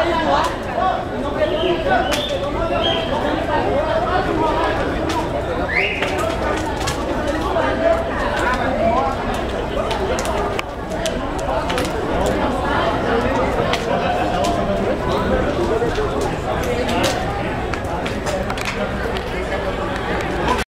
Aí, ó.